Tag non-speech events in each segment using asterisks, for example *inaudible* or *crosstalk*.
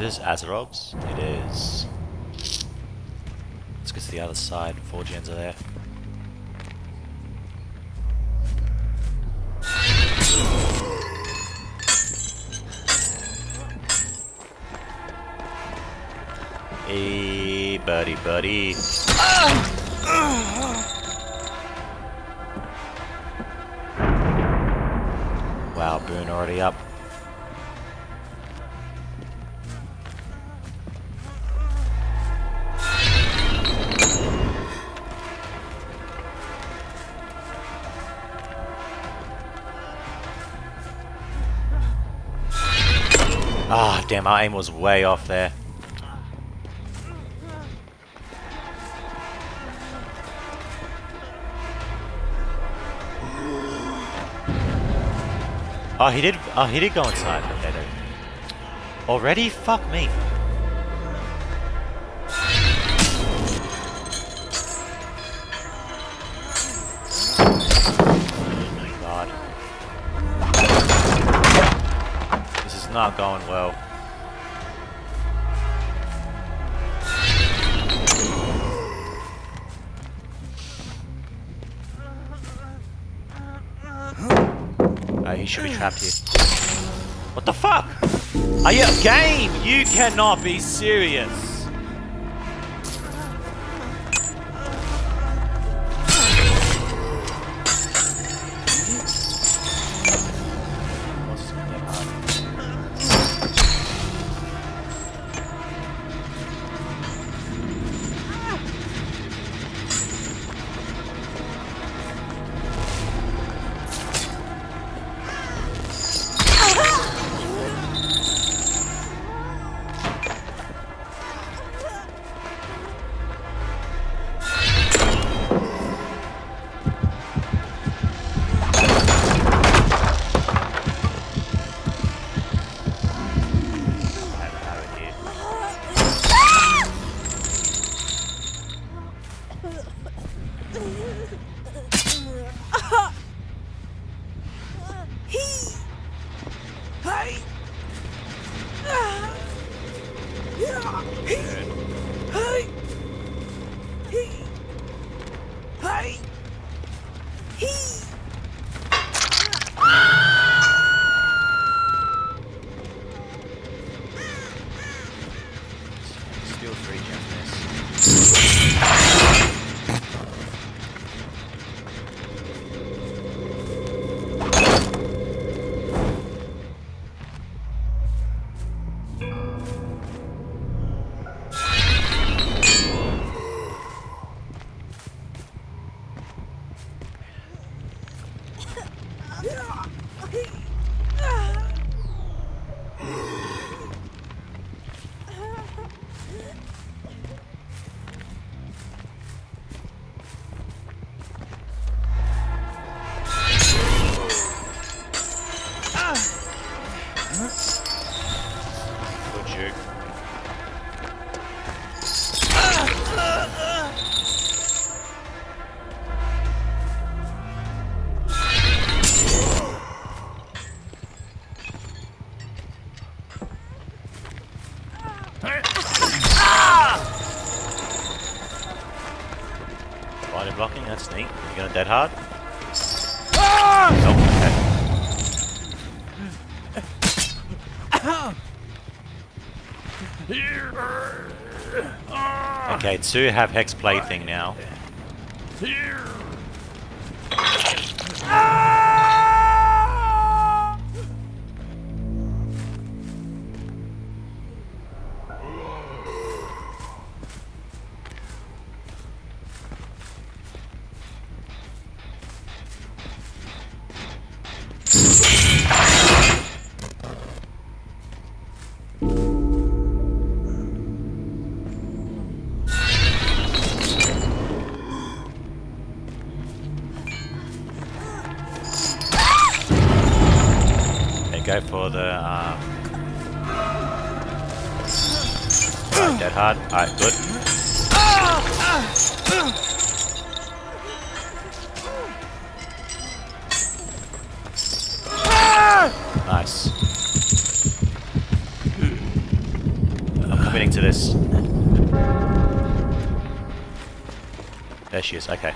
Is this? It is. Let's get to the other side. Four gens are there. Hey, buddy, buddy. Wow, Boon already up. Damn, our aim was way off there. Oh, he did. Oh, he did go inside. Okay, there. Already? Fuck me. Oh my god. This is not going well. Should be trapped here. What the fuck? Are you a game? You cannot be serious. Dead? Nope, ah! okay. Okay, two have Hex Plaything now. They go for the um Alright, dead hard. Alright, good. Nice. into this. There she is, okay.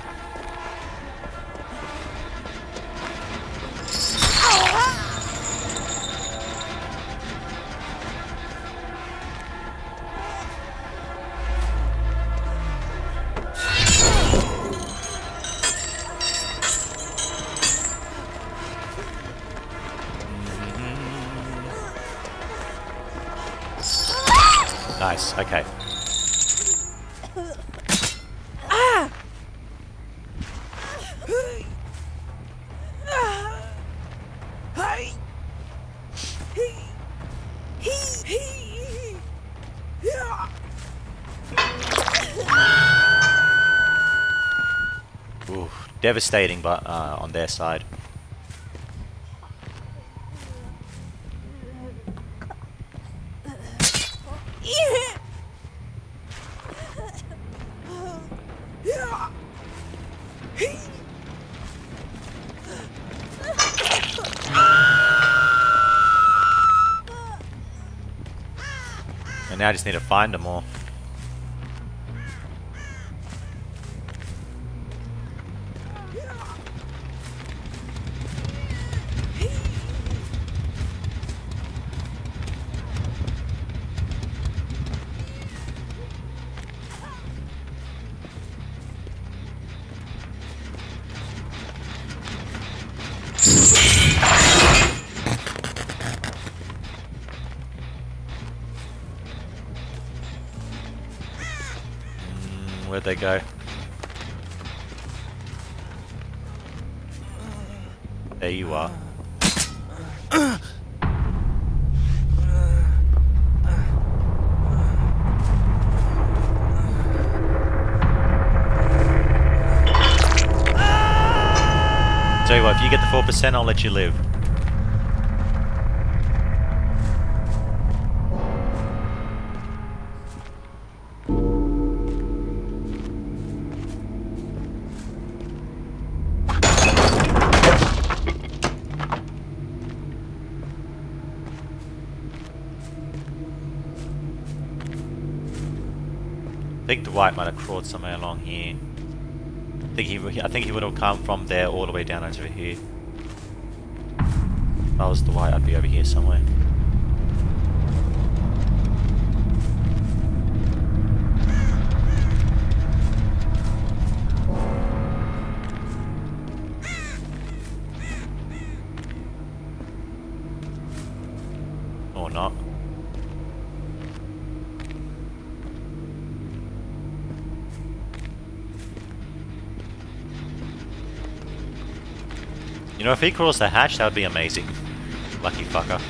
Nice, okay. Ooh, devastating, but uh, on their side. Now I just need to find them all. Where'd they go? There you are. Tell you what, if you get the 4%, I'll let you live. Dwight might have crawled somewhere along here. I think he, I think he would have come from there all the way down over here. If I was Dwight, I'd be over here somewhere. Or not. You know, if he crawls the hatch, that would be amazing. Lucky fucker.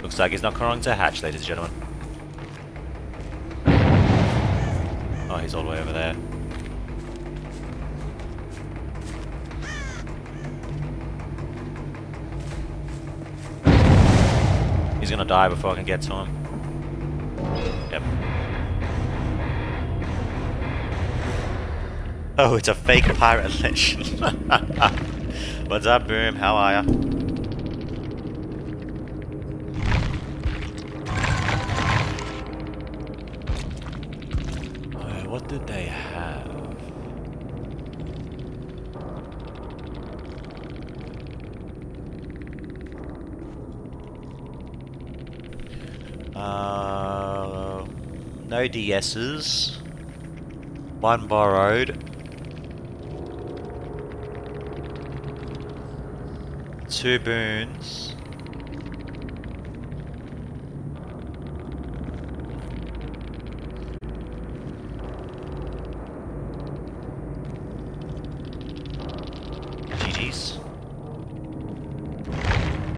Looks like he's not crawling to hatch, ladies and gentlemen. Oh, he's all the way over there. He's gonna die before I can get to him. Yep. Oh, it's a fake pirate *laughs* lich. *laughs* What's up, Boom? How are ya? Did they have? Uh, no DSs. One borrowed. Two boons.